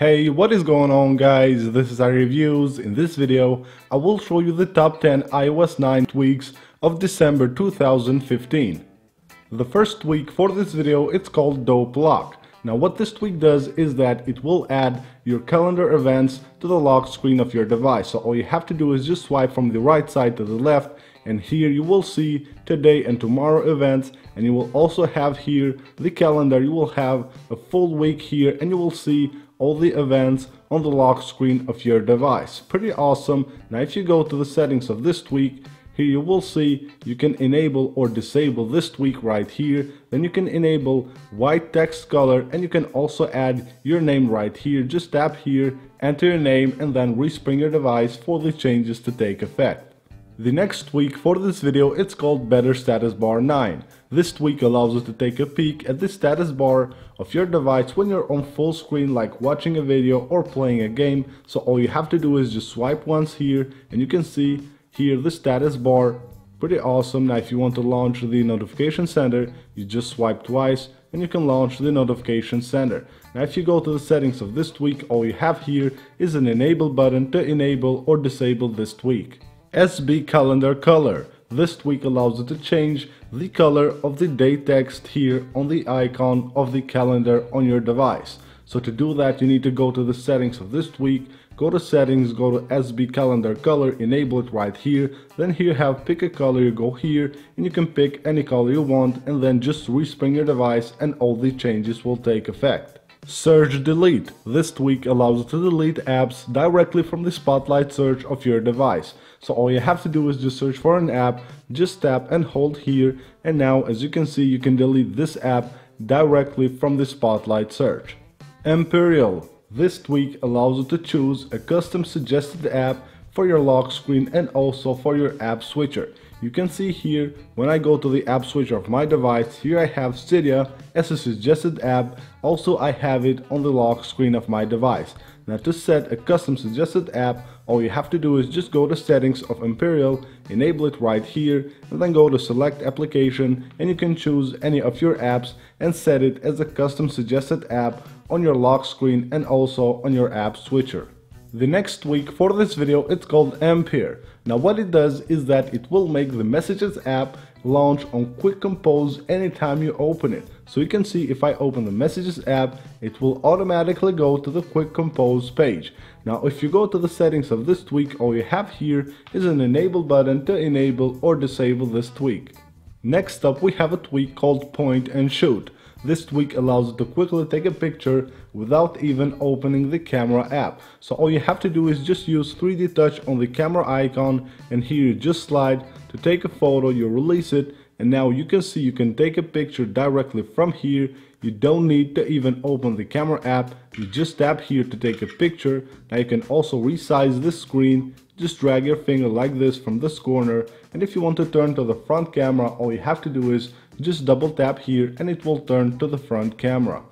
Hey, what is going on guys? This is iReviews. In this video, I will show you the top 10 iOS 9 tweaks of December 2015. The first tweak for this video, it's called Dope Lock. Now what this tweak does is that it will add your calendar events to the lock screen of your device. So all you have to do is just swipe from the right side to the left and here you will see today and tomorrow events and you will also have here the calendar you will have a full week here and you will see all the events on the lock screen of your device. Pretty awesome. Now if you go to the settings of this tweak here you will see you can enable or disable this tweak right here. Then you can enable white text color and you can also add your name right here. Just tap here enter your name and then respring your device for the changes to take effect the next tweak for this video it's called Better Status Bar 9. This tweak allows you to take a peek at the status bar of your device when you're on full screen like watching a video or playing a game. So all you have to do is just swipe once here and you can see here the status bar. Pretty awesome. Now if you want to launch the notification center, you just swipe twice and you can launch the notification center. Now if you go to the settings of this tweak, all you have here is an enable button to enable or disable this tweak. SB calendar color. This tweak allows you to change the color of the date text here on the icon of the calendar on your device. So to do that you need to go to the settings of this tweak, go to settings, go to SB calendar color, enable it right here, then here you have pick a color, you go here and you can pick any color you want and then just respring your device and all the changes will take effect. Search Delete. This tweak allows you to delete apps directly from the Spotlight search of your device. So all you have to do is just search for an app, just tap and hold here and now as you can see you can delete this app directly from the Spotlight search. Imperial. This tweak allows you to choose a custom suggested app for your lock screen and also for your app switcher. You can see here when I go to the app switcher of my device, here I have Cydia as a suggested app, also I have it on the lock screen of my device. Now to set a custom suggested app, all you have to do is just go to settings of Imperial, enable it right here, and then go to select application and you can choose any of your apps and set it as a custom suggested app on your lock screen and also on your app switcher. The next tweak for this video it's called Ampere. Now what it does is that it will make the Messages app launch on Quick Compose anytime you open it. So you can see if I open the Messages app, it will automatically go to the Quick Compose page. Now if you go to the settings of this tweak, all you have here is an enable button to enable or disable this tweak. Next up we have a tweak called Point and Shoot. This tweak allows you to quickly take a picture without even opening the camera app. So all you have to do is just use 3D touch on the camera icon and here you just slide to take a photo, you release it and now you can see you can take a picture directly from here. You don't need to even open the camera app. You just tap here to take a picture. Now you can also resize this screen. Just drag your finger like this from this corner. And if you want to turn to the front camera, all you have to do is just double tap here and it will turn to the front camera.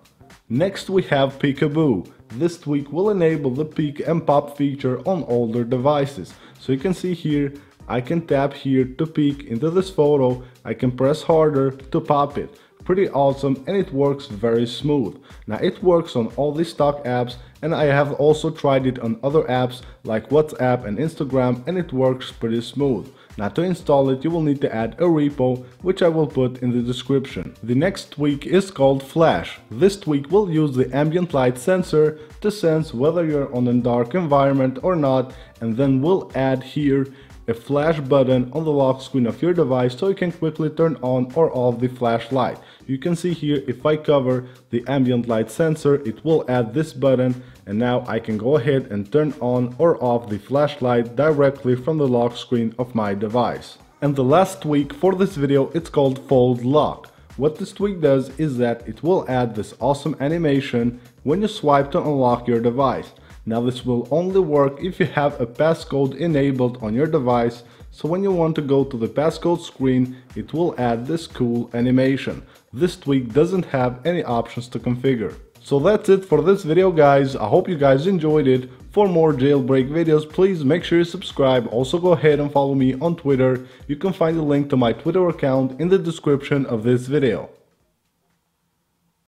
Next we have Peekaboo. This tweak will enable the peek and pop feature on older devices. So you can see here, I can tap here to peek into this photo, I can press harder to pop it. Pretty awesome and it works very smooth. Now it works on all the stock apps and I have also tried it on other apps like WhatsApp and Instagram and it works pretty smooth. Now to install it you will need to add a repo which I will put in the description. The next tweak is called Flash. This tweak will use the ambient light sensor to sense whether you're on a dark environment or not and then we'll add here a flash button on the lock screen of your device so you can quickly turn on or off the flashlight. You can see here if I cover the ambient light sensor it will add this button and now I can go ahead and turn on or off the flashlight directly from the lock screen of my device. And the last tweak for this video it's called Fold Lock. What this tweak does is that it will add this awesome animation when you swipe to unlock your device. Now this will only work if you have a passcode enabled on your device, so when you want to go to the passcode screen, it will add this cool animation. This tweak doesn't have any options to configure. So that's it for this video guys, I hope you guys enjoyed it. For more jailbreak videos, please make sure you subscribe, also go ahead and follow me on Twitter. You can find the link to my Twitter account in the description of this video.